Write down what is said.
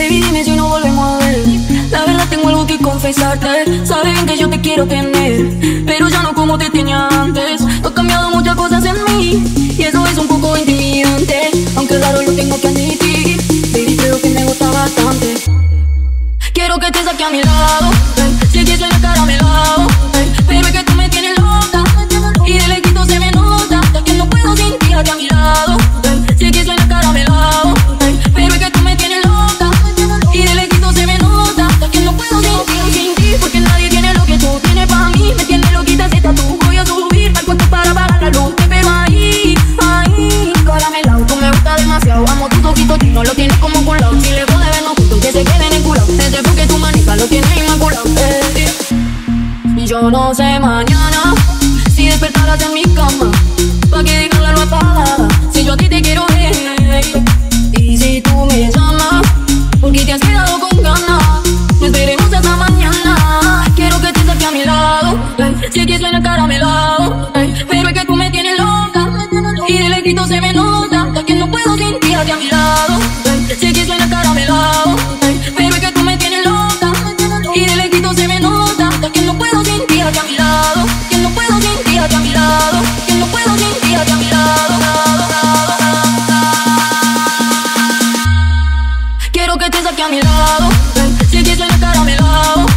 Baby, dime si no volvemos a ver. La verdad tengo algo que confesarte. Sabes bien que yo te quiero tener, pero ya no como te tenía antes. Has cambiado muchas cosas en mí y eso es un poco intimidante. Aunque raro lo tengo que admitir. Baby, creo que me gusta bastante. Quiero que te saque a mi lado. Si que suena caramelado. Pero Si lejos de vernos juntos. Que se queden en culo. Ese que tu manija lo tienes inmaculado. Eh, y yo no sé mañana si despertarás en mi cama. Pa' que dejarla no apagada. Si yo a ti te quiero ver. Y si tú me llamas, porque te has quedado con ganas. Quiero que te saque a mi lado. Si que suena caramelado. Pero es que